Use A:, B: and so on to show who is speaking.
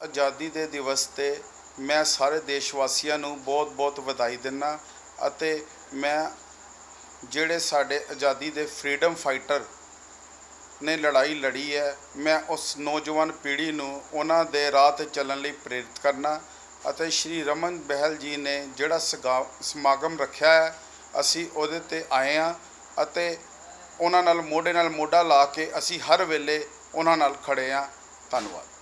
A: ਆਜ਼ਾਦੀ ਦੇ ਦਿਵਸ ਤੇ ਮੈਂ ਸਾਰੇ ਦੇਸ਼ ਵਾਸੀਆਂ ਨੂੰ ਬਹੁਤ-ਬਹੁਤ ਵਧਾਈ ਦਿੰਦਾ ਅਤੇ ਮੈਂ ਜਿਹੜੇ ਸਾਡੇ ਆਜ਼ਾਦੀ ਦੇ ਫਰੀडम ਫਾਈਟਰ ਨੇ ਲੜਾਈ ਲੜੀ ਹੈ, ਮੈਂ ਉਸ ਨੌਜਵਾਨ ਪੀੜ੍ਹੀ ਨੂੰ ਉਹਨਾਂ ਦੇ ਰਾਹ ਤੇ ਚੱਲਣ ਲਈ ਪ੍ਰੇਰਿਤ ਕਰਨਾ ਅਤੇ ਸ਼੍ਰੀ ਰਮਨ ਬਹਿਲ ਜੀ ਨੇ ਜਿਹੜਾ ਸਗਾ- ਸਮਾਗਮ ਰੱਖਿਆ ਹੈ, ਅਸੀਂ ਉਹਦੇ ਤੇ ਆਏ ਹਾਂ ਅਤੇ ਉਹਨਾਂ ਨਾਲ ਮੋਢੇ ਨਾਲ ਮੋਢਾ ਲਾ ਕੇ ਅਸੀਂ ਹਰ ਵੇਲੇ ਉਹਨਾਂ ਨਾਲ ਖੜੇ ਹਾਂ। ਧੰਨਵਾਦ।